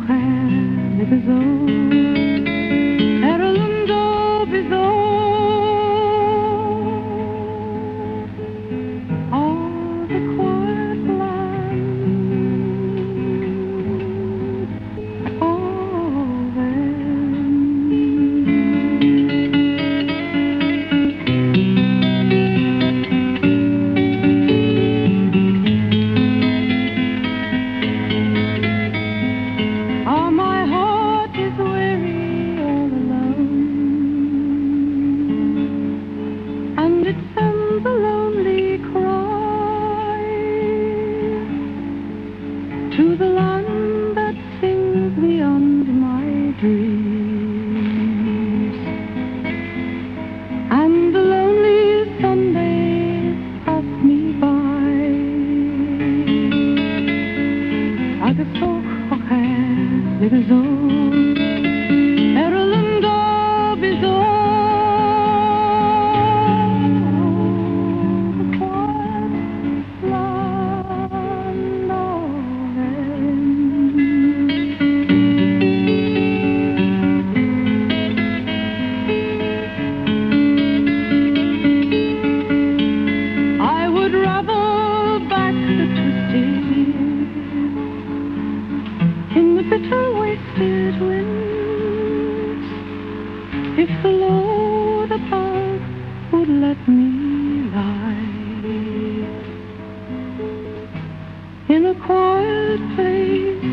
coger de Erlundo Agasoch ocher bizo Erlundo bitter wasted winds. If the Lord above would let me lie in a quiet place